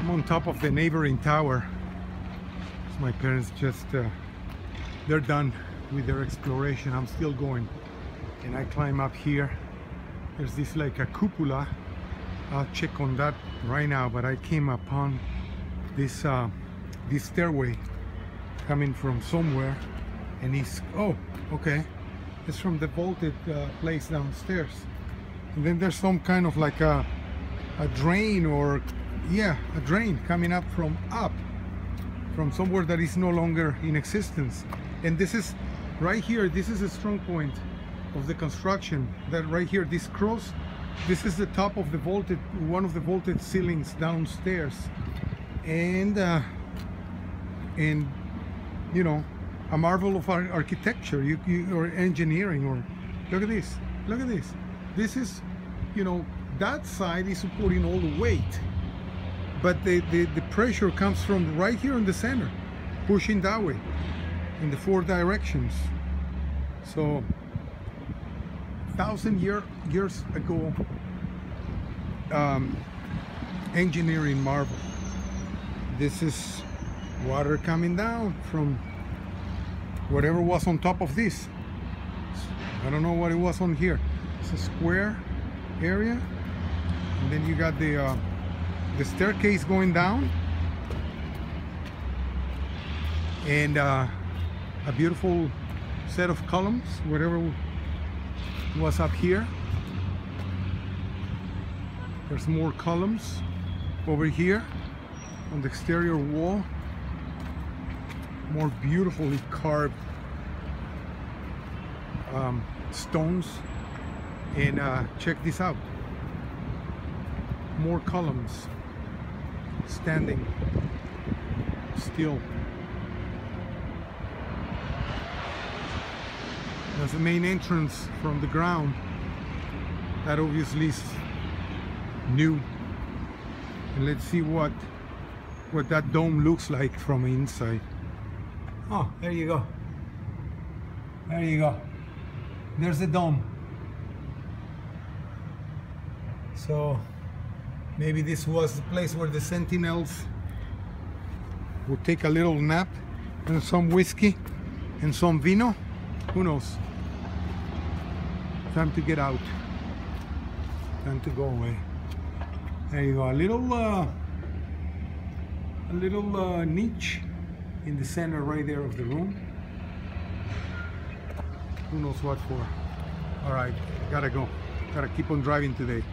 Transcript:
I'm on top of the neighboring tower. My parents just, uh, they're done with their exploration. I'm still going. And I climb up here. There's this like a cupola. I'll check on that right now, but I came upon this, uh, this stairway coming from somewhere. And he's, oh, okay. It's from the vaulted uh, place downstairs. And then there's some kind of like a, a drain or yeah a drain coming up from up from somewhere that is no longer in existence. And this is right here this is a strong point of the construction that right here this cross this is the top of the vaulted one of the vaulted ceilings downstairs. And uh, and you know a marvel of our architecture you, you or engineering or look at this look at this. This is you know that side is supporting all the weight but the, the, the pressure comes from right here in the center pushing that way in the four directions. So thousand year, years ago um, engineering marvel. This is water coming down from whatever was on top of this. I don't know what it was on here. It's a square area. And then you got the uh, the staircase going down. And uh, a beautiful set of columns whatever was up here. There's more columns over here on the exterior wall. More beautifully carved um, stones. And uh, check this out. More columns standing still. There's the main entrance from the ground. That obviously is new. And let's see what what that dome looks like from inside. Oh, there you go. There you go. There's the dome. So Maybe this was the place where the sentinels would take a little nap and some whiskey and some vino. Who knows? Time to get out. Time to go away. There you go. A little, uh, a little uh, niche in the center right there of the room. Who knows what for? All right, gotta go. Gotta keep on driving today.